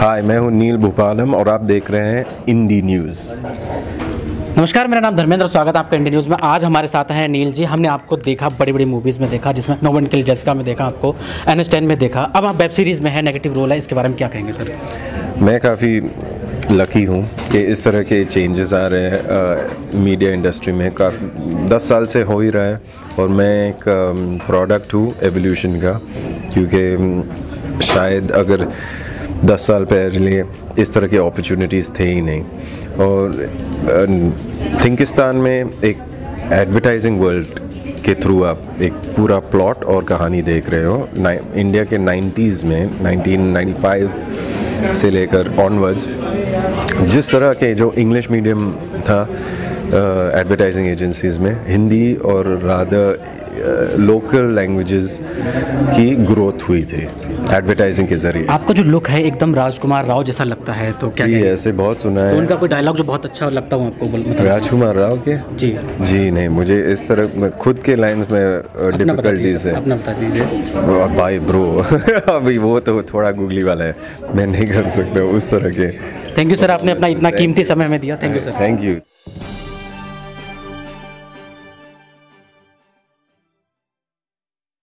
हाय मैं हूँ नील भोपालम और आप देख रहे हैं इंडी न्यूज़ नमस्कार मेरा नाम धर्मेंद्र स्वागत है आपका इंडिया न्यूज़ में। आज हमारे साथ हैं नील जी। हमने आपको देखा बड़ी बड़ी मूवीज़ में देखा जिसमें नो वन किल जैसिका में देखा आपको एन एस टेन में देखा। अब आप वेब सीरीज़ में है नेगेटिव रोल है इसके बारे में क्या कहेंगे सर मैं काफ़ी लकी हूँ कि इस तरह के चेंजेस आ रहे हैं मीडिया इंडस्ट्री में। काफ़ी दस साल से हो ही रहा है और मैं एक प्रोडक्ट हूँ एवोल्यूशन का। क्योंकि शायद अगर दस साल पहले इस तरह के अपॉर्चुनिटीज़ थे ही नहीं। और थिंकिस्तान में एक एडवर्टाइजिंग वर्ल्ड के थ्रू आप एक पूरा प्लॉट और कहानी देख रहे हो। इंडिया के 90s में 1995 से लेकर ऑनवर्ड्स जिस तरह के जो इंग्लिश मीडियम था एडवर्टाइजिंग uh, एजेंसीज में हिंदी और रादर लोकल लैंग्वेजेस की ग्रोथ हुई थी। एडवर्टाइजिंग के ज़रिए। आपका जो लुक है एकदम राजकुमार राव जैसा लगता है तो क्या जी ऐसे बहुत सुना है। तो उनका कोई डायलॉग जो बहुत अच्छा लगता हो आपको मतलब राजकुमार राव के? जी। जी नहीं मुझे इस तरह मैं खुद के लाइन्स में डिफ़िकल्टीज है। अपना बता दीजिए। भाई ब्रो अभी वो तो थोड़ा गूगली वाला है। मैं नहीं कर सकता उस तरह के। थैंक यू सर आपने अपना इतना कीमती समय में दिया। Thank you sir thank you